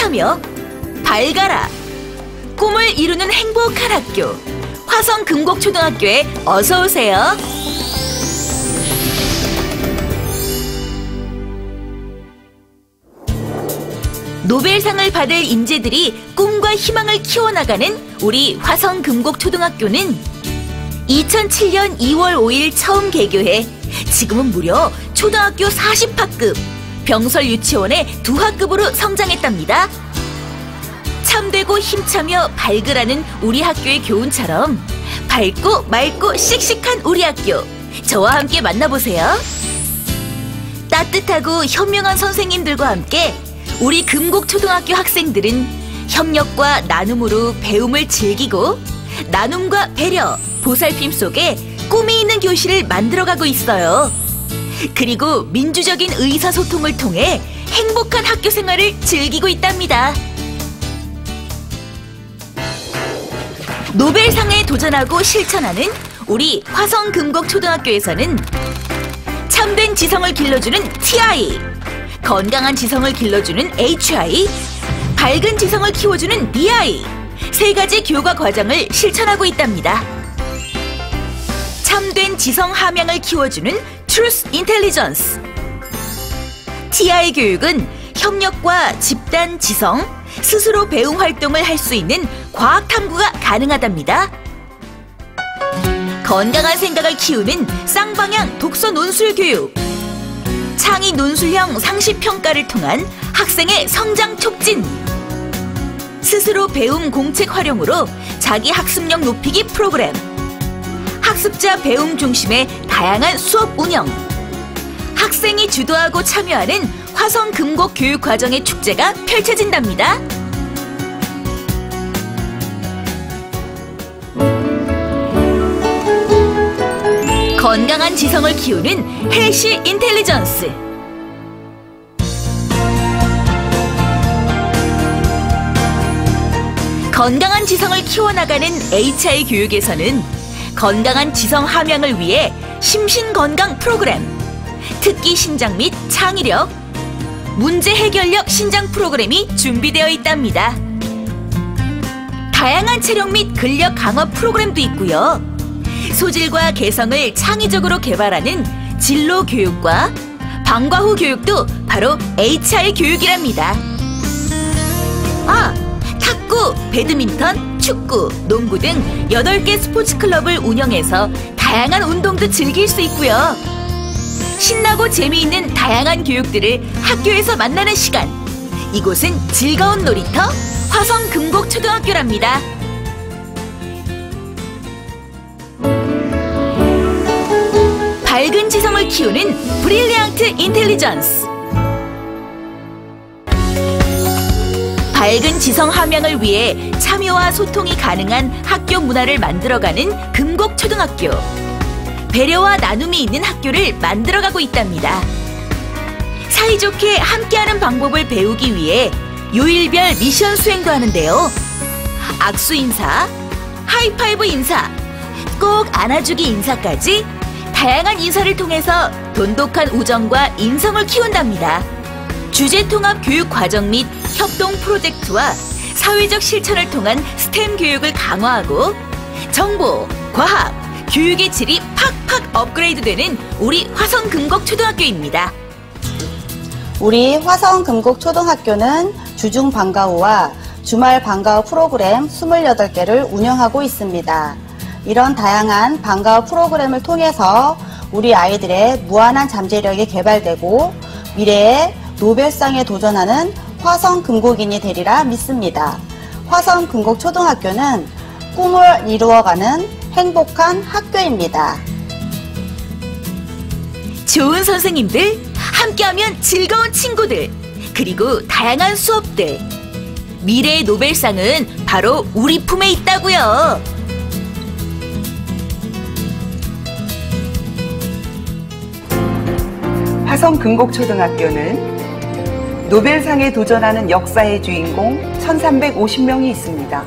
기다려. 밝아라. 꿈을 이루는 행복한 학교. 화성 금곡초등학교에 어서 오세요. 노벨상을 받을 인재들이 꿈과 희망을 키워나가는 우리 화성 금곡초등학교는 2007년 2월 5일 처음 개교해 지금은 무려 초등학교 40학급, 병설 유치원의 두 학급으로 성장했답니다. 참되고 힘차며 밝으라는 우리 학교의 교훈처럼 밝고 맑고 씩씩한 우리 학교. 저와 함께 만나보세요. 따뜻하고 현명한 선생님들과 함께 우리 금곡초등학교 학생들은 협력과 나눔으로 배움을 즐기고 나눔과 배려, 보살핌 속에 꿈이 있는 교실을 만들어가고 있어요. 그리고 민주적인 의사소통을 통해 행복한 학교 생활을 즐기고 있답니다. 노벨상에 도전하고 실천하는 우리 화성금곡초등학교에서는 참된 지성을 길러주는 TI, 건강한 지성을 길러주는 HI, 밝은 지성을 키워주는 BI 세 가지 교과 과정을 실천하고 있답니다. 참된 지성 함양을 키워주는 Truth Intelligence. TI 교육은 협력과 집단 지성, 스스로 배움 활동을 할 수 있는 과학 탐구가 가능하답니다. 건강한 생각을 키우는 쌍방향 독서 논술 교육. 창의 논술형 상시 평가를 통한 학생의 성장 촉진. 스스로 배움 공책 활용으로 자기 학습력 높이기 프로그램. 학습자 배움 중심의 다양한 수업 운영. 학생이 주도하고 참여하는 화성 금곡 교육 과정의 축제가 펼쳐진답니다. 건강한 지성을 키우는 헬시 인텔리전스. 건강한 지성을 키워나가는 HI 교육에서는 건강한 지성 함양을 위해 심신건강 프로그램, 특기 신장 및 창의력, 문제 해결력 신장 프로그램이 준비되어 있답니다. 다양한 체력 및 근력 강화 프로그램도 있고요. 소질과 개성을 창의적으로 개발하는 진로 교육과 방과 후 교육도 바로 HI 교육이랍니다. 아, 탁구, 배드민턴, 축구, 농구 등 8개 스포츠 클럽을 운영해서 다양한 운동도 즐길 수 있고요. 신나고 재미있는 다양한 교육들을 학교에서 만나는 시간. 이곳은 즐거운 놀이터 화성 금곡 초등학교랍니다. 밝은 지성을 키우는 브릴리앙트 인텔리전스. 밝은 지성 함양을 위해 참여와 소통이 가능한 학교 문화를 만들어가는 금곡초등학교. 배려와 나눔이 있는 학교를 만들어가고 있답니다. 사이좋게 함께하는 방법을 배우기 위해 요일별 미션 수행도 하는데요. 악수 인사, 하이파이브 인사, 꼭 안아주기 인사까지 다양한 인사를 통해서 돈독한 우정과 인성을 키운답니다. 주제 통합 교육 과정 및 협동 프로젝트와 사회적 실천을 통한 스템 교육을 강화하고 정보, 과학, 교육의 질이 팍팍 업그레이드되는 우리 화성금곡초등학교입니다. 우리 화성금곡초등학교는 주중 방과후와 주말 방과후 프로그램 28개를 운영하고 있습니다. 이런 다양한 방과후 프로그램을 통해서 우리 아이들의 무한한 잠재력이 개발되고 미래의 노벨상에 도전하는 화성 금곡인이 되리라 믿습니다. 화성 금곡 초등학교는 꿈을 이루어가는 행복한 학교입니다. 좋은 선생님들, 함께하면 즐거운 친구들, 그리고 다양한 수업들. 미래의 노벨상은 바로 우리 품에 있다고요. 화성 금곡초등학교는 노벨상에 도전하는 역사의 주인공 1350명이 있습니다.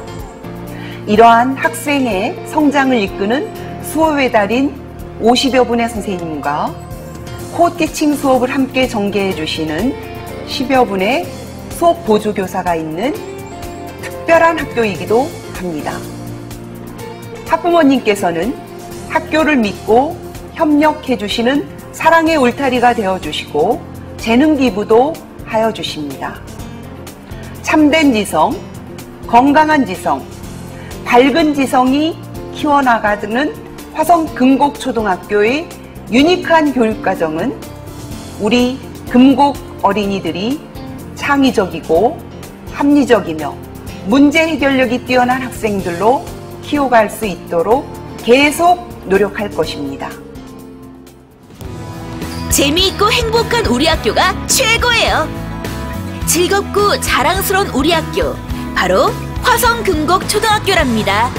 이러한 학생의 성장을 이끄는 수업의 달인 50여 분의 선생님과 코티칭 수업을 함께 전개해 주시는 10여 분의 수업 보조교사가 있는 특별한 학교이기도 합니다. 학부모님께서는 학교를 믿고 협력해 주시는 사랑의 울타리가 되어 주시고 재능 기부도 하여 주십니다. 참된 지성, 건강한 지성, 밝은 지성이 키워나가는 화성 금곡초등학교의 유니크한 교육과정은 우리 금곡 어린이들이 창의적이고 합리적이며 문제 해결력이 뛰어난 학생들로 키워갈 수 있도록 계속 노력할 것입니다. 재미있고 행복한 우리 학교가 최고예요. 즐겁고 자랑스러운 우리 학교. 바로 화성금곡 초등학교랍니다.